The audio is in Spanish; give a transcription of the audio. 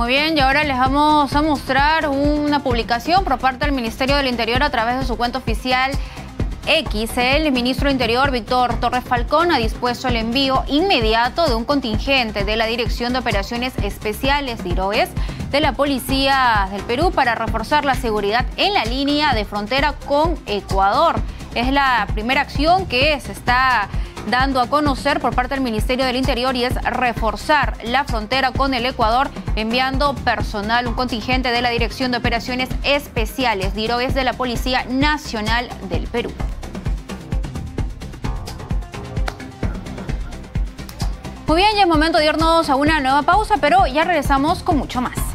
Muy bien, y ahora les vamos a mostrar una publicación por parte del Ministerio del Interior a través de su cuenta oficial X. El ministro del Interior, Víctor Torres Falcón, ha dispuesto el envío inmediato de un contingente de la Dirección de Operaciones Especiales de IROES de la Policía del Perú para reforzar la seguridad en la línea de frontera con Ecuador. Es la primera acción que se está dando a conocer por parte del Ministerio del Interior y es reforzar la frontera con el Ecuador enviando personal, un contingente de la Dirección de Operaciones Especiales de IROES de la Policía Nacional del Perú. Muy bien, ya es momento de irnos a una nueva pausa, pero ya regresamos con mucho más.